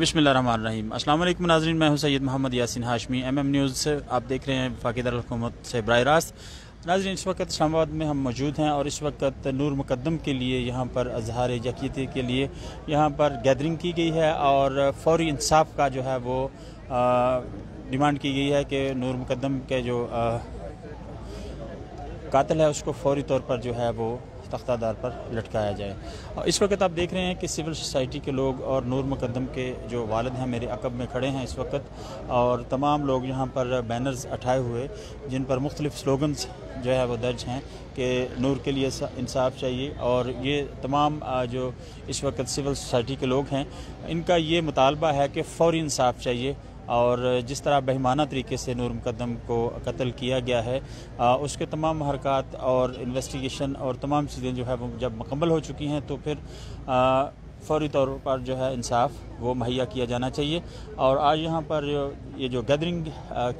बिस्मिल्लाहिर्रहमानिर्रहीम। अस्सलाम वालेकुम नाजरीन, मैं हूँ Syed Mohammad Yasin Hashmi M M news से आप देख रहे हैं फ़ाक़िदार हुकूमत से बर रास्त। नाजरीन, इस वक्त इस्लामाबाद में हम मौजूद हैं और इस वक्त नूर मुकदम के लिए, यहाँ पर अजहार यकीत के लिए, यहाँ पर गैदरिंग की गई है और फौरी इंसाफ का जो है वो डिमांड की गई है कि नूर मुकदम के जो कातिल है, उसको फौरी तौर पर जो है वो तख्तादार पर लटकाया जाए। इस वक्त आप देख रहे हैं कि सिविल सोसाइटी के लोग और नूर मुकदम के जो वालद हैं, मेरे अकब में खड़े हैं इस वक्त। और तमाम लोग यहाँ पर बैनर्स उठाए हुए, जिन पर मुख्तलिफ़ स्लोगन्स जो है वो दर्ज हैं कि नूर के लिए इंसाफ चाहिए। और ये तमाम जो इस वक्त सिविल सोसाइटी के लोग हैं, इनका ये मुतालबा है कि फ़ौरी इंसाफ चाहिए। और जिस तरह बेहमाना तरीके से नूर मुकदम को कत्ल किया गया है आ, उसके तमाम हरकत और इन्वेस्टिगेशन और तमाम चीज़ें जो है वो जब मुकम्मल हो चुकी हैं तो फिर फौरी तौर पर जो है इंसाफ वो मुहैया किया जाना चाहिए। और आज यहाँ पर ये जो गैदरिंग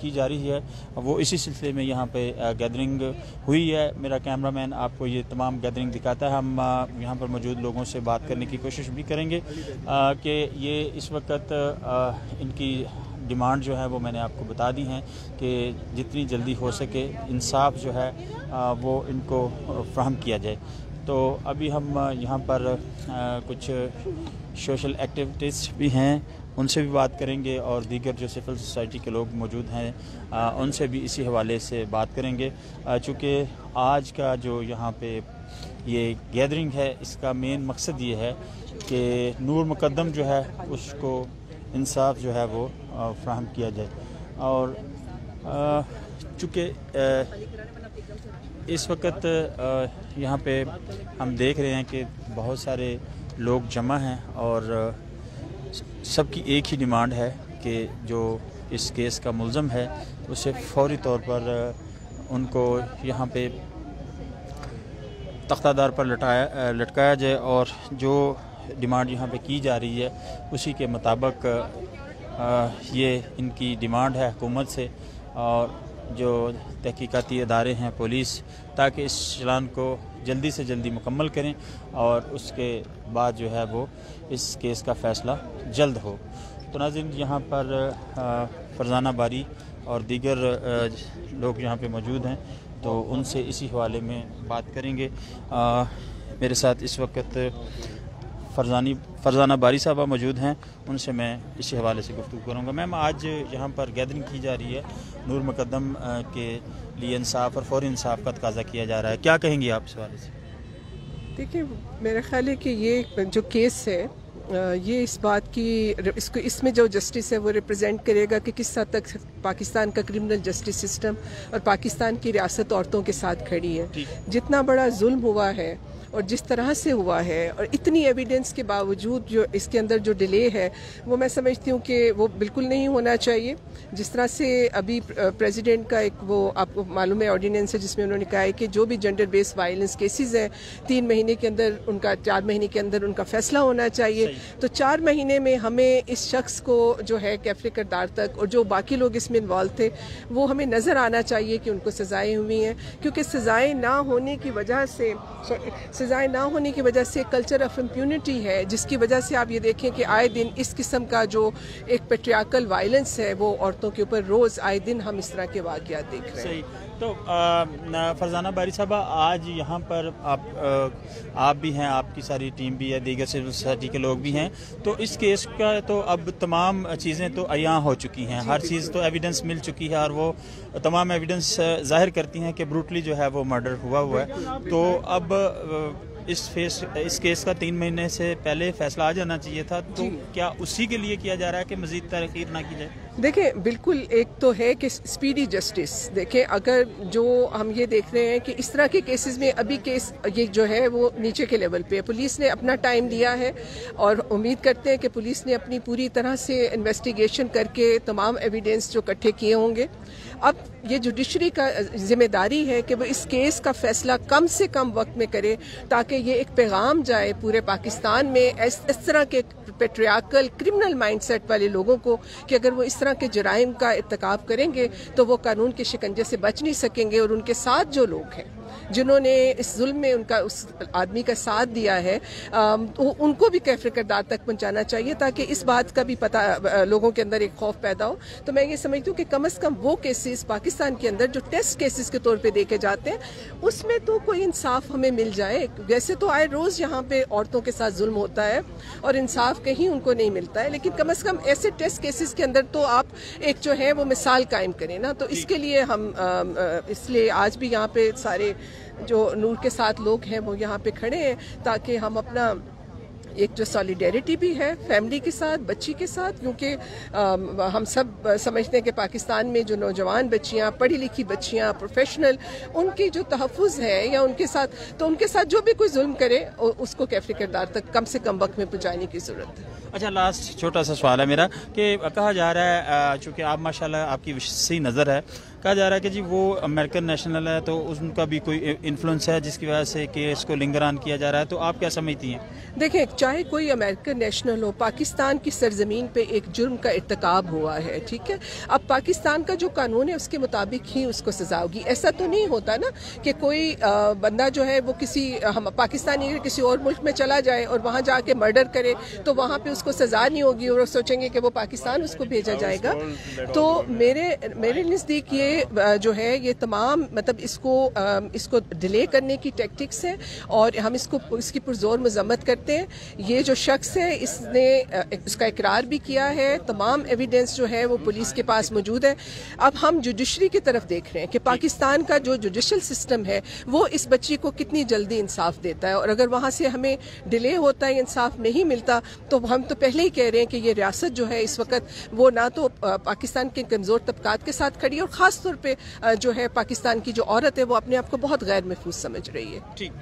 की जा रही है वो इसी सिलसिले में यहाँ पे गैदरिंग हुई है। मेरा कैमरामैन आपको ये तमाम गैदरिंग दिखाता है। हम यहाँ पर मौजूद लोगों से बात करने की कोशिश भी करेंगे कि ये इस वक्त इनकी डिमांड जो है वो मैंने आपको बता दी हैं कि जितनी जल्दी हो सके इंसाफ जो है वो इनको फ्राहम किया जाए। तो अभी हम यहाँ पर कुछ सोशल एक्टिविटीज़ भी हैं, उनसे भी बात करेंगे और दीगर जो सिविल सोसाइटी के लोग मौजूद हैं उनसे भी इसी हवाले से बात करेंगे। चूँकि आज का जो यहाँ पे ये गैदरिंग है, इसका मेन मकसद ये है कि नूर मुकदम जो है, उसको इंसाफ जो है वो फ्राहम किया जाए। और चूँकि इस वक्त यहाँ पे हम देख रहे हैं कि बहुत सारे लोग जमा हैं और सबकी एक ही डिमांड है कि जो इस केस का मुलज़म है, उसे फौरी तौर पर उनको यहाँ पे तख्तादार पर लटाया लटकाया जाए और जो डिमांड यहाँ पे की जा रही है उसी के मुताबिक ये इनकी डिमांड है हुकूमत से और जो तहकीकती अदारे हैं पुलिस ताकि इस चलान को जल्दी से जल्दी मुकम्मल करें और उसके बाद जो है वो इस केस का फ़ैसला जल्द हो। तो नाजिन यहाँ पर फरजाना बारी और दीगर लोग यहाँ पे मौजूद हैं तो उनसे इसी हवाले में बात करेंगे। आ, मेरे साथ इस वक्त फरजानी फरजाना बारी साहबा मौजूद हैं उनसे मैं इसी हवाले से गुफ्तु करूँगा। मैम आज यहाँ पर गैदरिंग की जा रही है नूर मुकदम के लिए इंसाफ और फौरी इंसाफ का तकाजा किया जा रहा है। क्या कहेंगी आप इस हवाले से? देखिए मेरा ख्याल है कि ये जो केस है ये इस बात की इसको इसमें जो जस्टिस है वो रिप्रेजेंट करेगा कि किस हद तक पाकिस्तान का क्रिमिनल जस्टिस सिस्टम और पाकिस्तान की रियासत औरतों के साथ खड़ी है। जितना बड़ा जुल्म हुआ है और जिस तरह से हुआ है और इतनी एविडेंस के बावजूद जो इसके अंदर जो डिले है वो मैं समझती हूँ कि वो बिल्कुल नहीं होना चाहिए। जिस तरह से अभी प्रेसिडेंट का एक वो आपको मालूम है ऑर्डिनेंस है जिसमें उन्होंने कहा है कि जो भी जेंडर बेस्ड वायलेंस केसेस हैं तीन महीने के अंदर उनका चार महीने के अंदर उनका फैसला होना चाहिए। तो चार महीने में हमें इस शख्स को जो है कैफरे करदार तक और जो बाकी लोग इसमें इन्वॉल्व थे वो हमें नज़र आना चाहिए कि उनको सजाएँ हुई हैं क्योंकि सजाएँ ना होने की वजह से सजाएँ ना होने की वजह से कल्चर ऑफ़ इम्प्यूनिटी है, जिसकी वजह से आप ये देखें कि आए दिन इस किस्म का जो एक पेट्रियाकल वायलेंस है, वो औरतों के ऊपर रोज़ आए दिन हम इस तरह के वाक़ देख रहे हैं। तो फरजाना बारी साहबा आज यहाँ पर आप आ, आप भी हैं आपकी सारी टीम भी है दीगर सिविल सोसाइटी के लोग भी हैं। तो इस केस का तो अब तमाम चीज़ें तो अया हो चुकी हैं। हर चीज़ तो एविडेंस मिल चुकी है और वो तमाम एविडेंस ज़ाहिर करती हैं कि ब्रूटली जो है वो मर्डर हुआ हुआ है। तो अब इस फेस इस केस का तीन महीने से पहले फैसला आ जाना चाहिए था। तो क्या उसी के लिए किया जा रहा है कि मजीद तखीर ना की जाए? देखें बिल्कुल एक तो है कि स्पीडी जस्टिस देखें अगर जो हम ये देख रहे हैं कि इस तरह के केसेस में अभी केस ये जो है वो नीचे के लेवल पे पुलिस ने अपना टाइम दिया है और उम्मीद करते हैं कि पुलिस ने अपनी पूरी तरह से इन्वेस्टिगेशन करके तमाम एविडेंस जो इकट्ठे किए होंगे। अब ये जुडिशरी का ज़िम्मेदारी है कि वो इस केस का फैसला कम से कम वक्त में करे ताकि ये एक पैगाम जाए पूरे पाकिस्तान में। इस, तरह के पेट्रियाकल क्रिमिनल माइंडसेट वाले लोगों को कि अगर वो इस तरह के जराइम का इरतकब करेंगे तो वो कानून के शिकंजे से बच नहीं सकेंगे और उनके साथ जो लोग हैं। जिन्होंने इस जुल्म में उनका उस आदमी का साथ दिया है तो उनको भी कैफर करदार तक पहुंचाना चाहिए ताकि इस बात का भी पता लोगों के अंदर एक खौफ पैदा हो। तो मैं ये समझती हूँ कि कम अज़ कम वो केसेस पाकिस्तान के अंदर जो टेस्ट केसेस के तौर पर देखे जाते हैं उसमें तो कोई इंसाफ हमें मिल जाए। वैसे तो आए रोज़ यहाँ पे औरतों के साथ जुल्म होता है और इंसाफ कहीं उनको नहीं मिलता है लेकिन कम अज़ कम ऐसे टेस्ट केसेस के अंदर तो आप एक जो है वो मिसाल कायम करें ना। तो इसके लिए हम इसलिए आज भी यहाँ पे सारे जो नूर के साथ लोग हैं, वो यहाँ पे खड़े हैं ताकि हम अपना एक जो सॉलिडेरिटी भी है फैमिली के साथ, बच्ची के साथ, क्योंकि हम सब समझते हैं कि पाकिस्तान में जो नौजवान बच्चियाँ पढ़ी लिखी बच्चियाँ प्रोफेशनल उनकी जो तहफ़ है या उनके साथ तो उनके साथ जो भी कोई जुल्म करे उसको कैफ़े किरदार तक कम से कम वक्त में पहुँचाने की ज़रूरत है। अच्छा लास्ट छोटा सा सवाल है मेरा कि कहा जा रहा है चूँकि आप माशाल्लाह आपकी सही नज़र है कहा जा रहा है कि जी वो अमेरिकन नेशनल है तो उनका भी कोई इन्फ्लुएंस है जिसकी वजह से केस को लिंगरान किया जा रहा है। तो आप क्या समझती हैं? देखें चाहे कोई अमेरिकन नेशनल हो पाकिस्तान की सरजमीन पे एक जुर्म का इरतकब हुआ है ठीक है? अब पाकिस्तान का जो कानून है उसके मुताबिक ही उसको सजा होगी। ऐसा तो नहीं होता ना कि कोई बंदा जो है वो किसी हम पाकिस्तानी किसी और मुल्क में चला जाए और वहाँ जाके मर्डर करे तो वहाँ पे उसको सजा नहीं होगी और सोचेंगे कि वो पाकिस्तान उसको भेजा जाएगा। तो मेरे मेरे नज़दीक ये जो है ये तमाम मतलब इसको इसको डिले करने की टेक्टिक्स है और हम इसको इसकी पुरजोर मजम्मत करते हैं। ये जो शख्स है इसने इसका इकरार भी किया है। तमाम एविडेंस जो है वो पुलिस के पास मौजूद है। अब हम जुडिशरी की तरफ़ देख रहे हैं कि पाकिस्तान का जो जुडिशल सिस्टम है वो इस बच्ची को कितनी जल्दी इंसाफ देता है? और अगर वहाँ से हमें डिले होता है इंसाफ नहीं मिलता तो हम तो पहले ही कह रहे हैं कि ये रियासत जो है इस वक्त वो ना तो पाकिस्तान के कमज़ोर तबकात के साथ खड़ी और ख़ास तौर जो है पाकिस्तान की जो औरत है वो अपने आप को बहुत गैर महफूज समझ रही है। ठीक।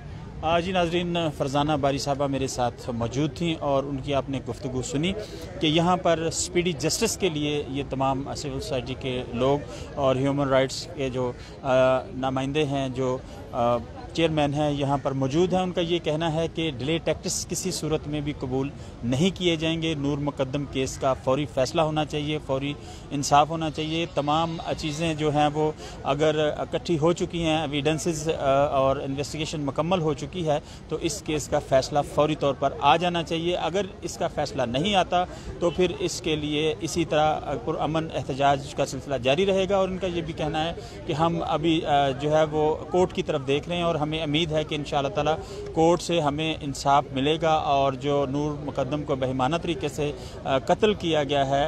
जी नाजरीन फ़रजाना बारी साहबा मेरे साथ मौजूद थी और उनकी आपने गुफ्तु सुनी कि यहाँ पर स्पीडी जस्टिस के लिए ये तमाम सिविल सोसाइटी के लोग और ह्यूमन राइट्स के जो नुमाइंदे हैं जो आ, चेयरमैन हैं, यहाँ पर मौजूद हैं। उनका ये कहना है कि डिले टैक्टिस किसी सूरत में भी कबूल नहीं किए जाएँगे। नूर मुकदम केस का फौरी फैसला होना चाहिए, फौरी इंसाफ होना चाहिए। तमाम चीज़ें जो हैं वो अगर इकट्ठी हो चुकी हैं एविडेंसेस और इन्वेस्टिगेशन मुकम्मल हो चुकी है तो इस केस का फैसला फौरी तौर पर आ जाना चाहिए। अगर इसका फैसला नहीं आता तो फिर इसके लिए इसी तरह पुरअमन एहतजाज का सिलसिला जारी रहेगा। और उनका ये भी कहना है कि हम अभी जो है वो कोर्ट की तरफ़ देख रहे हैं और हमें उम्मीद है कि इन ताला कोर्ट से हमें इंसाफ मिलेगा और जो नूर मुकदम को बेहमाना तरीके से कत्ल किया गया है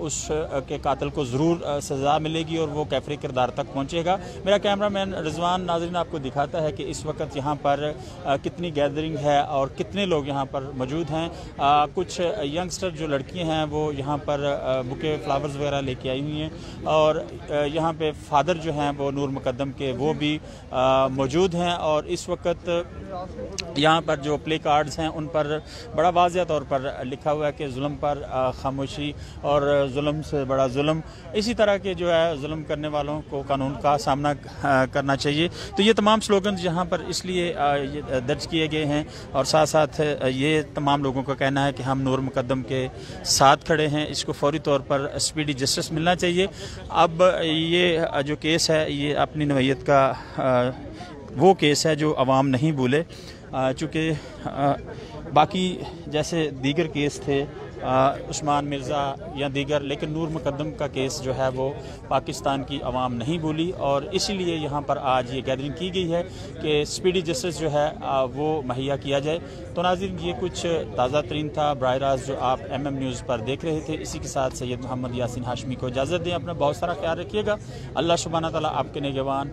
उस के कातल को ज़रूर सज़ा मिलेगी और वो कैफरी किरदार तक पहुँचेगा। मेरा कैमरा मैन रिजवान नाजरीन आपको दिखाता है कि इस वक्त यहाँ पर कितनी गैदरिंग है और कितने लोग यहाँ पर मौजूद हैं। कुछ यंगस्टर जो लड़कियाँ हैं वो यहाँ पर बुके फ्लावर्स वगैरह लेके आई हुई हैं और यहाँ पे फादर जो हैं वो नूर मुकदम के वो भी मौजूद हैं। और इस वक्त यहाँ पर जो प्ले कार्ड्स हैं उन पर बड़ा वाजह तौर पर लिखा हुआ है कि जुल्म पर खामोशी और जुल्म से बड़ा जुल्म। इसी तरह के जो है जुल्म करने वालों को कानून का सामना करना चाहिए। तो ये तमाम स्लोगन यहाँ पर इसलिए दर्ज किए गए हैं और साथ साथ ये तमाम लोगों का कहना है कि हम नूर मुकदम के साथ खड़े हैं। इसको फौरी तौर पर स्पीडी जस्टिस मिलना चाहिए। अब ये जो केस है, ये अपनी नवैयत का वो केस है जो आवाम नहीं भूले। चूँकि बाकी जैसे दीगर केस थे उस्मान मिर्ज़ा या दीगर, लेकिन नूर मुकदम का केस जो है वो पाकिस्तान की आवाम नहीं भूली और इसीलिए यहाँ पर आज ये गैदरिंग की गई है कि स्पीडी जस्टिस जो है वो मुहैया किया जाए। तो नाजिन ये कुछ ताज़ा तरीन था बर जो आप एम एम न्यूज़ पर देख रहे थे। इसी के साथ सैयद मोहम्मद यासिन हाशमी को इजाज़त दें। अपना बहुत सारा ख्याल रखिएगा। अल्लाह सुबहाना तला आपके निगवान